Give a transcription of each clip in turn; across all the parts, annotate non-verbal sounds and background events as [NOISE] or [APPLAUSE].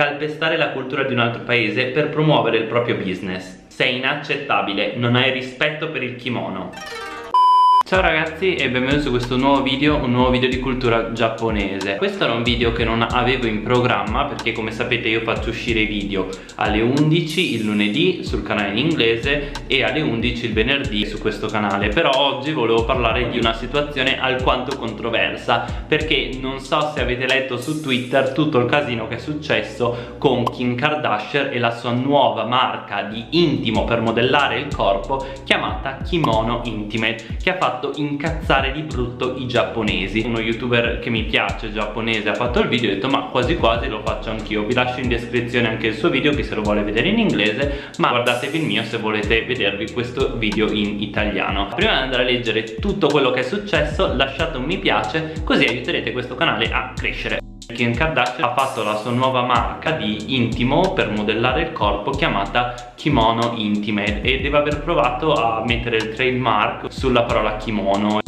calpestare la cultura di un altro paese per promuovere il proprio business. Sei inaccettabile, non hai rispetto per il kimono. Ciao ragazzi e benvenuti su questo nuovo video, un nuovo video di cultura giapponese. Questo era un video che non avevo in programma perché come sapete io faccio uscire i video alle 11 il lunedì sul canale in inglese e alle 11 il venerdì su questo canale. Però oggi volevo parlare di una situazione alquanto controversa perché non so se avete letto su Twitter tutto il casino che è successo con Kim Kardashian e la sua nuova marca di intimo per modellare il corpo chiamata Kimono Intimate che ha fatto fatto incazzare di brutto i giapponesi. Uno youtuber che mi piace giapponese ha fatto il video e ho detto ma quasi quasi lo faccio anch'io. Vi lascio in descrizione anche il suo video chi se lo vuole vedere in inglese ma guardatevi il mio se volete vedervi questo video in italiano. Prima di andare a leggere tutto quello che è successo lasciate un mi piace così aiuterete questo canale a crescere Kim Kardashian ha fatto la sua nuova marca di intimo per modellare il corpo chiamata Kimono Intimate e deve aver provato a mettere il trademark sulla parola kimono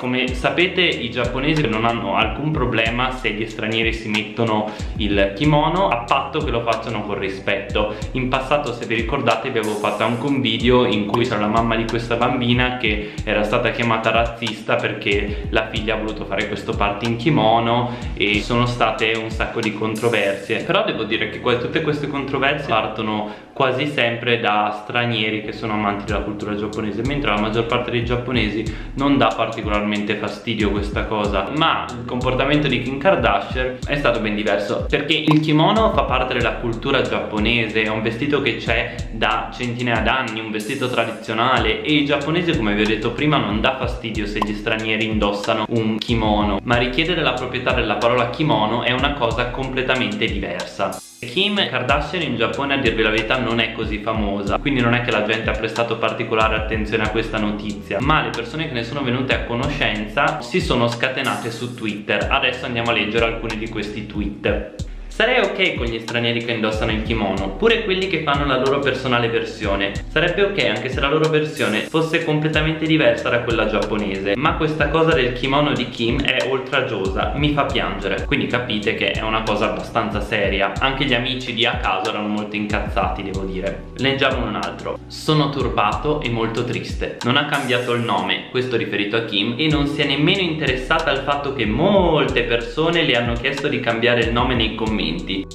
come sapete i giapponesi non hanno alcun problema se gli stranieri si mettono il kimono a patto che lo facciano con rispetto. In passato se vi ricordate vi avevo fatto anche un video in cui c'era la mamma di questa bambina che era stata chiamata razzista perché la figlia ha voluto fare questo party in kimono e sono state un sacco di controversie. Però devo dire che tutte queste controversie partono quasi sempre da stranieri che sono amanti della cultura giapponese mentre la maggior parte dei giapponesi non dà particolarmente particolarmente fastidio questa cosa ma il comportamento di Kim Kardashian è stato ben diverso perché il kimono fa parte della cultura giapponese è un vestito che c'è da centinaia d'anni un vestito tradizionale e i giapponesi come vi ho detto prima non dà fastidio se gli stranieri indossano un kimono ma richiedere la proprietà della parola kimono è una cosa completamente diversa Kim Kardashian in Giappone a dirvi la verità non è così famosa. Quindi non è che la gente ha prestato particolare attenzione a questa notizia. Ma le persone che ne sono venute a conoscenza si sono scatenate su Twitter. Adesso andiamo a leggere alcuni di questi tweet Sarei ok con gli stranieri che indossano il kimono, pure quelli che fanno la loro personale versione. Sarebbe ok anche se la loro versione fosse completamente diversa da quella giapponese. Ma questa cosa del kimono di Kim è oltraggiosa, mi fa piangere. Quindi capite che è una cosa abbastanza seria. Anche gli amici di a caso erano molto incazzati, devo dire. Leggiamo un altro. Sono turbato e molto triste. Non ha cambiato il nome, questo riferito a Kim, e non si è nemmeno interessata al fatto che molte persone le hanno chiesto di cambiare il nome nei commenti commenti.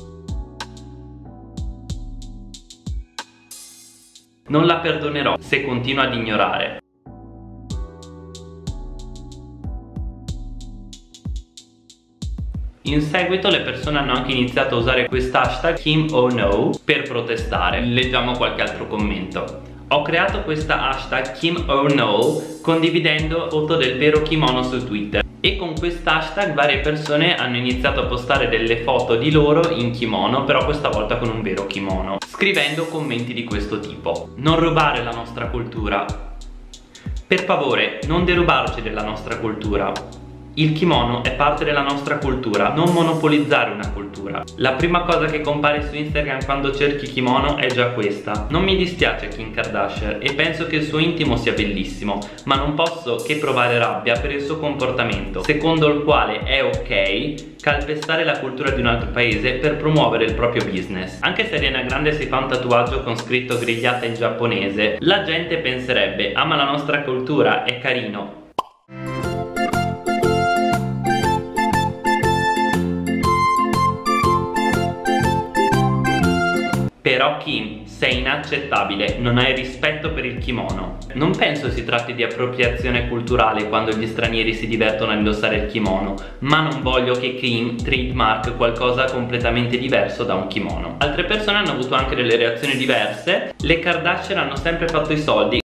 Non la perdonerò se continua ad ignorare. In seguito le persone hanno anche iniziato a usare quest'hashtag Kim o no per protestare. Leggiamo qualche altro commento. Ho creato questa hashtag Kim or No condividendo foto del vero kimono su Twitter. E con quest'hashtag varie persone hanno iniziato a postare delle foto di loro in kimono però questa volta con un vero kimono scrivendo commenti di questo tipo. Non rubare la nostra cultura. Per favore non derubarci della nostra cultura il kimono è parte della nostra cultura, non monopolizzare una cultura. La prima cosa che compare su Instagram quando cerchi kimono è già questa. Non mi dispiace Kim Kardashian e penso che il suo intimo sia bellissimo, ma non posso che provare rabbia per il suo comportamento, secondo il quale è ok calpestare la cultura di un altro paese per promuovere il proprio business. Anche se Ariana Grande si fa un tatuaggio con scritto grigliata in giapponese, la gente penserebbe, ah ma la nostra cultura è carino, Kim, sei inaccettabile, non hai rispetto per il kimono. Non penso si tratti di appropriazione culturale quando gli stranieri si divertono a indossare il kimono, ma non voglio che Kim trademark qualcosa completamente diverso da un kimono. Altre persone hanno avuto anche delle reazioni diverse, le Kardashian hanno sempre fatto i soldi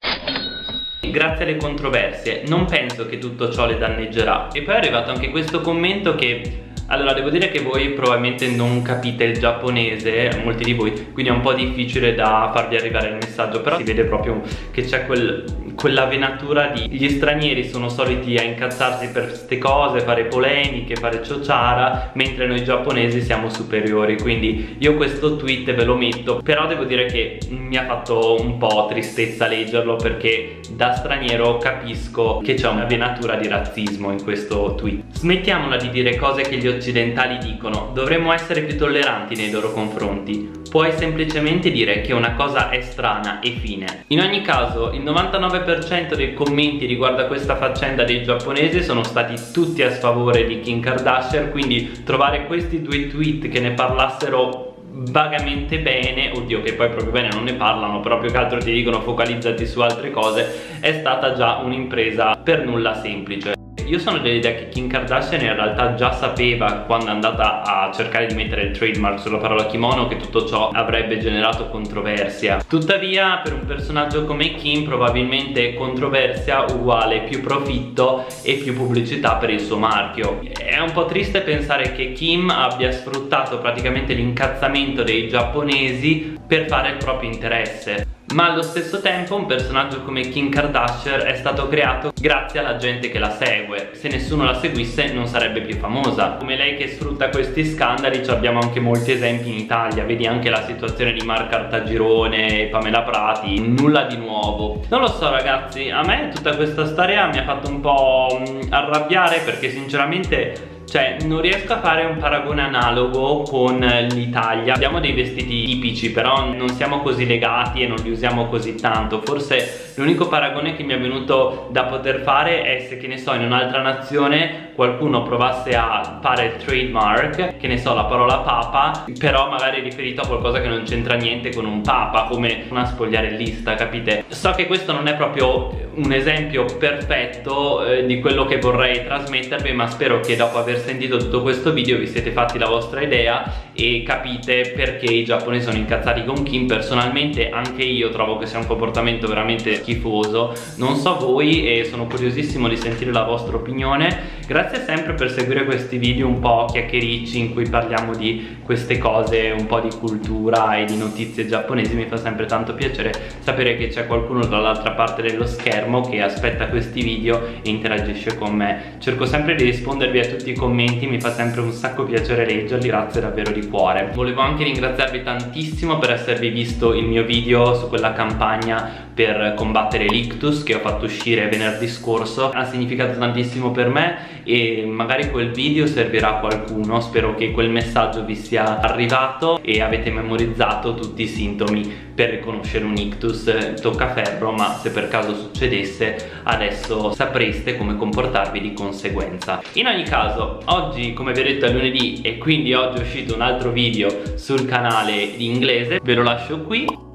grazie alle controversie non penso che tutto ciò le danneggerà e poi è arrivato anche questo commento che allora, devo dire che voi probabilmente non capite il giapponese, molti di voi, quindi è un po' difficile da farvi arrivare il messaggio, però si vede proprio che c'è quel quella venatura di gli stranieri sono soliti a incazzarsi per queste cose, fare polemiche, fare ciociara, mentre noi giapponesi siamo superiori, quindi io questo tweet ve lo metto, però devo dire che mi ha fatto un po' tristezza leggerlo perché da straniero capisco che c'è una venatura di razzismo in questo tweet. Smettiamola di dire cose che gli occidentali dicono, dovremmo essere più tolleranti nei loro confronti. Puoi semplicemente dire che una cosa è strana e fine. In ogni caso, il 99% dei commenti riguardo a questa faccenda dei giapponesi sono stati tutti a sfavore di Kim Kardashian, quindi trovare questi due tweet che ne parlassero vagamente bene, oddio che poi proprio bene non ne parlano, però più che altro ti dicono focalizzati su altre cose, è stata già un'impresa per nulla semplice. Io sono dell'idea che Kim Kardashian in realtà già sapeva quando è andata a cercare di mettere il trademark sulla parola kimono che tutto ciò avrebbe generato controversia. Tuttavia per un personaggio come Kim probabilmente controversia uguale più profitto e più pubblicità per il suo marchio. È un po' triste pensare che Kim abbia sfruttato praticamente l'incazzamento dei giapponesi per fare il proprio interesse ma allo stesso tempo un personaggio come Kim Kardashian è stato creato grazie alla gente che la segue. Se nessuno la seguisse non sarebbe più famosa. Come lei che sfrutta questi scandali abbiamo anche molti esempi in Italia. Vedi anche la situazione di Marca Artagirone e Pamela Prati nulla di nuovo. Non lo so ragazzi a me tutta questa storia mi ha fatto un po' mm, arrabbiare perché sinceramente cioè non riesco a fare un paragone analogo con l'Italia. Abbiamo dei vestiti tipici però non siamo così legati e non li usiamo così tanto. Forse l'unico paragone che mi è venuto da poter fare è se che ne so in un'altra nazione qualcuno provasse a fare il trademark Che ne so la parola papa Però magari riferito a qualcosa che non c'entra niente con un papa Come una spogliarellista capite? So che questo non è proprio un esempio perfetto eh, di quello che vorrei trasmettervi ma spero che dopo aver sentito tutto questo video vi siete fatti la vostra idea e capite perché i giapponesi sono incazzati con Kim. Personalmente anche io trovo che sia un comportamento veramente schifoso. Non so voi e sono curiosissimo di sentire la vostra opinione grazie sempre per seguire questi video un po' chiacchiericci in cui parliamo di queste cose un po' di cultura e di notizie giapponesi. Mi fa sempre tanto piacere sapere che c'è qualcuno dall'altra parte dello schermo che aspetta questi video e interagisce con me. Cerco sempre di rispondervi a tutti i commenti mi fa sempre un sacco piacere leggerli grazie davvero di cuore. Volevo anche ringraziarvi tantissimo per esservi visto il mio video su quella campagna per combattere l'ictus che ho fatto uscire venerdì scorso. Ha significato tantissimo per me e magari quel video servirà a qualcuno. Spero che quel messaggio vi sia arrivato e avete memorizzato tutti i sintomi per riconoscere un ictus. Toccaferro ma se per caso succedesse adesso sapreste come comportarvi di conseguenza. In ogni caso oggi come vi ho detto è lunedì e quindi oggi è uscito un altro video sul canale di inglese. Ve lo lascio qui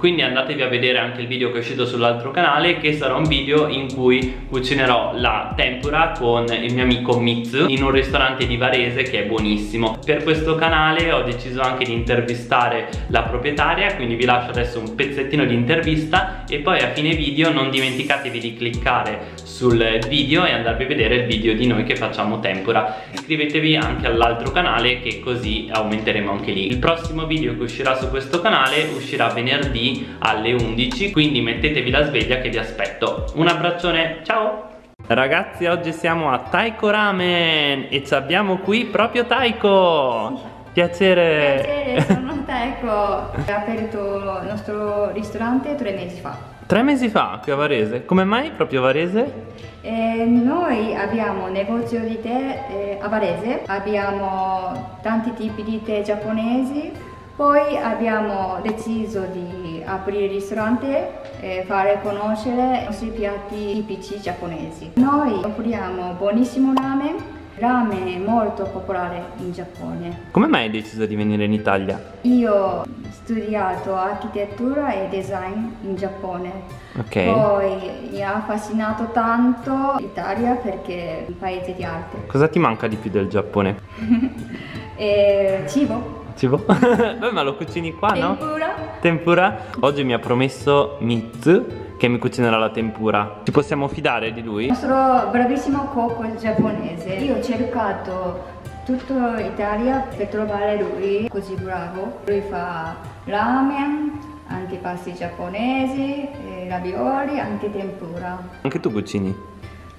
quindi andatevi a vedere anche il video che è uscito sull'altro canale che sarà un video in cui cucinerò la tempura con il mio amico Mitsu in un ristorante di Varese che è buonissimo. Per questo canale ho deciso anche di intervistare la proprietaria quindi vi lascio adesso un pezzettino di intervista e poi a fine video non dimenticatevi di cliccare sul video e andarvi a vedere il video di noi che facciamo tempura. Iscrivetevi anche all'altro canale che così aumenteremo anche lì. Il prossimo video che uscirà su questo canale uscirà venerdì alle 11 quindi mettetevi la sveglia che vi aspetto. Un abbraccione ciao! Ragazzi oggi siamo a Taiko Ramen e ci abbiamo qui proprio Taiko! Piacere! Piacere, sono Taiko. Ho aperto il nostro ristorante tre mesi fa. Tre mesi fa qui a Varese? Come mai proprio Varese? Eh, noi abbiamo un negozio di tè eh, a Varese. Abbiamo tanti tipi di tè giapponesi poi abbiamo deciso di aprire il ristorante e fare conoscere i nostri piatti tipici giapponesi. Noi offriamo buonissimo ramen, ramen molto popolare in Giappone. Come mai hai deciso di venire in Italia? Io ho studiato architettura e design in Giappone. Ok. Poi mi ha affascinato tanto l'Italia perché è un paese di arte. Cosa ti manca di più del Giappone? [LAUGHS] e cibo. Cibo? [LAUGHS] Beh ma lo cucini qua no? Tempura Tempura? Oggi mi ha promesso Mitsu che mi cucinerà la tempura Ci possiamo fidare di lui? Il nostro bravissimo cuoco giapponese Io ho cercato tutta Italia per trovare lui così bravo Lui fa ramen, antipasti giapponesi, eh, ravioli, anche tempura. Anche tu cucini?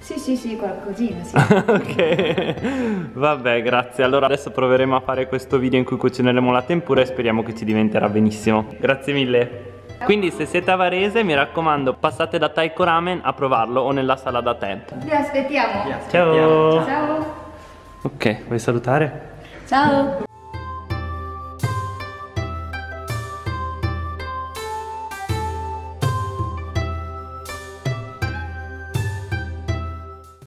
Sì, sì, sì, qualcosina, sì. [LAUGHS] ok, vabbè, grazie. Allora adesso proveremo a fare questo video in cui cucineremo la tempura e speriamo che ci diventerà benissimo. Grazie mille. Quindi se siete a Varese mi raccomando passate da Taiko Ramen a provarlo o nella sala da tè. Vi aspettiamo. Ciao. Ciao. Ok, vuoi salutare? Ciao.